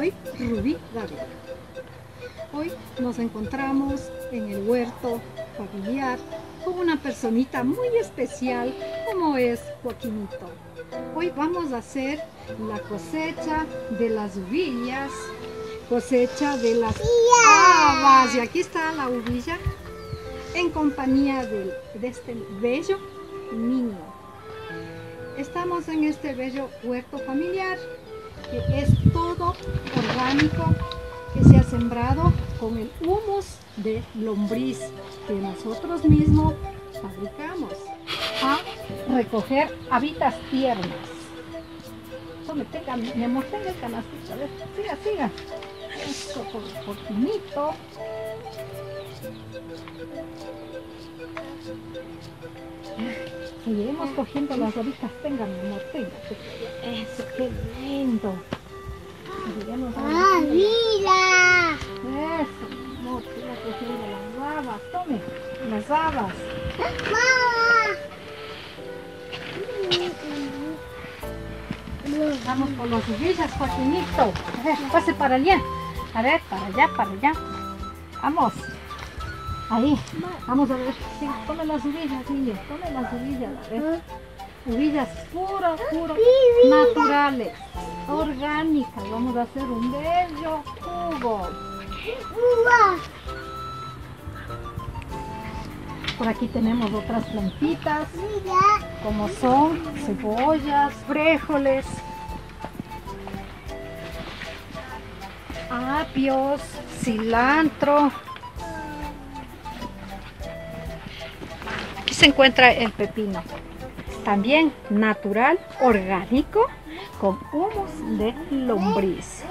Soy Rubí Gabriela. Hoy nos encontramos en el huerto familiar con una personita muy especial como es Joaquinito. Hoy vamos a hacer la cosecha de las uvillas, cosecha de las habas. Y aquí está la uvilla en compañía de este bello niño. Estamos en este bello huerto familiar que es todo orgánico que se ha sembrado con el humus de lombriz que nosotros mismos fabricamos a recoger habitas tiernas. Tome, tenga, mi el canastito, a ver, siga, siga. Esto por finito. Seguiremos cogiendo las habitas, tenga mi amor, tenga. Eso, qué lindo. ¡Ah, mira! eso, no, te voy a coger las habas, tome, las habas. Vamos por las uvillas, Joaquinito. A ver, pase para allá. A ver, para allá, para allá. Vamos. Ahí. Vamos a ver. Sí, tome las uvillas, niño. Tome las uvillas. A ver. Uvillas puro, puro, naturales, orgánicas. Vamos a hacer un bello jugo. Por aquí tenemos otras plantitas, como son cebollas, frijoles, apios, cilantro. Se encuentra el pepino, también natural, orgánico, con humus de lombriz.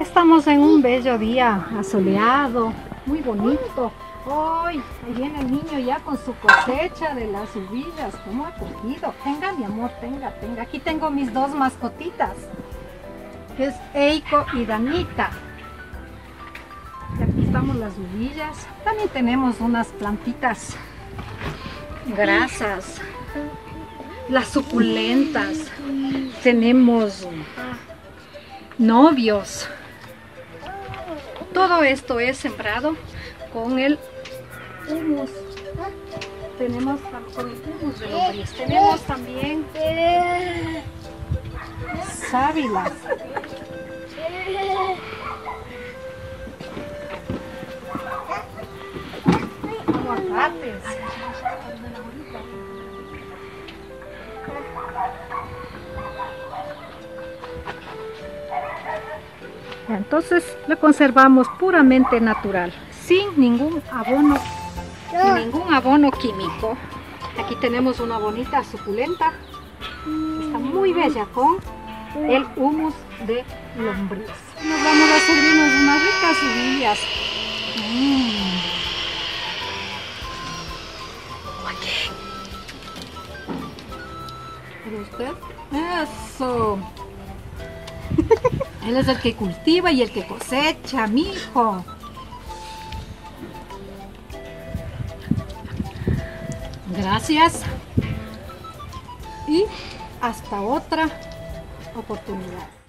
Estamos en un bello día asoleado, muy bonito. Hoy ahí viene el niño ya con su cosecha de las uvillas. ¿Cómo ha cogido? Tenga, mi amor, tenga, tenga. Aquí tengo mis dos mascotitas, que es Eiko y Danita. Y aquí estamos las uvillas. También tenemos unas plantitas grasas, las suculentas. Tenemos novios. Todo esto es sembrado con el humus. Tenemos con el humus. Tenemos también sábilas. Aguacates. Entonces lo conservamos puramente natural, sin ningún abono, sin ningún abono químico. Aquí tenemos una bonita suculenta, está muy bella con el humus de lombriz. Nos vamos a servirnos unas ricas uvillas. Mm. Usted? Eso. Él es el que cultiva y el que cosecha, mi hijo. Gracias. Y hasta otra oportunidad.